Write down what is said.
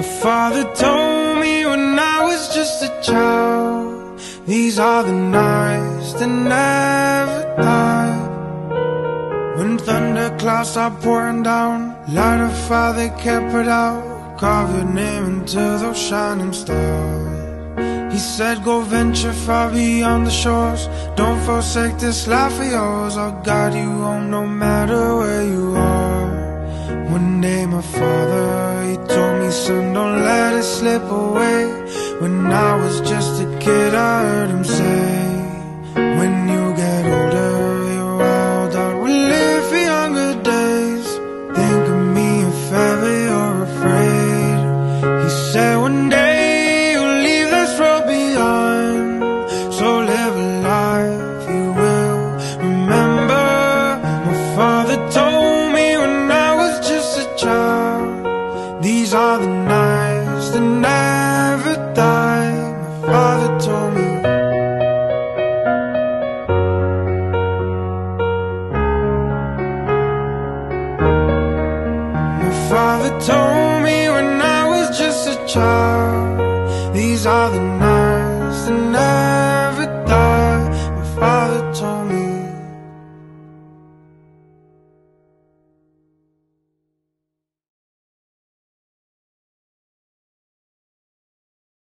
My father told me when I was just a child These are the nights that never die. When thunderclouds are pouring down Light a fire they can't put out Carve your name into those shining stars. He said go venture far beyond the shores. Don't forsake this life of yours. I'll guide you home no matter where you are. One day my slip away When I was just a kid I heard him say When you get older you're wild I will live for younger days. Think of me if ever you're afraid. He said one day you'll leave this world behind So live a life you will remember. My father told me when I was just a child These are the nights that never die My father told me. My father told me when I was just a child